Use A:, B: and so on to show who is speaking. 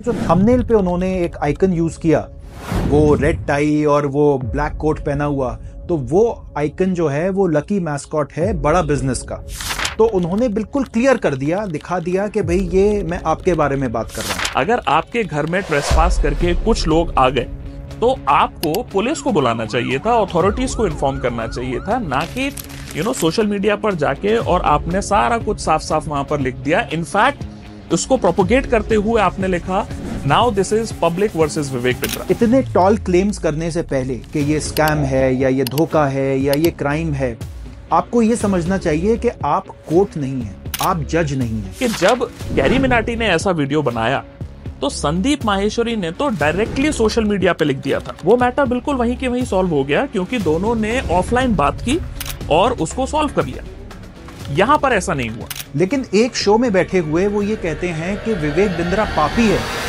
A: जो थंबनेल पे उन्होंने एक आइकन यूज़ किया, वो रेड टाई और वो ब्लैक कोट पहना हुआ तो वो आइकन जो है, वो लकी मैस्कॉट है बड़ा बिज़नेस का। तो उन्होंने बिल्कुल क्लियर कर दिया, दिखा दिया कि भाई ये मैं आपके बारे में बात कर रहा हूँ।
B: अगर आपके घर में ट्रेस पास करके कुछ लोग आ गए तो आपको पुलिस को बुलाना चाहिए था अथॉरिटीज को इन्फॉर्म करना चाहिए था, ना कि यू नो सोशल मीडिया पर जाके और आपने सारा कुछ साफ़ साफ़ वहाँ पर लिख दिया। इनफैक्ट उसको प्रोपोगेट करते हुए आपने लिखा now this is public versus Vivek Bindra
A: इतने टॉल क्लेम्स करने से पहले कि ये स्कैम है या ये धोखा है या ये क्राइम है आपको ये समझना चाहिए कि आप कोर्ट नहीं है आप जज नहीं है।
B: कि जब कैरी मिनाटी ने ऐसा वीडियो बनाया तो संदीप माहेश्वरी ने तो डायरेक्टली सोशल मीडिया पे लिख दिया था। वो मैटर बिल्कुल वहीं के वहीं सॉल्व हो गया क्योंकि दोनों ने ऑफलाइन बात की और उसको सॉल्व कर लिया। यहाँ पर ऐसा नहीं हुआ।
A: लेकिन एक शो में बैठे हुए वो ये कहते हैं कि विवेक बिंद्रा पापी है।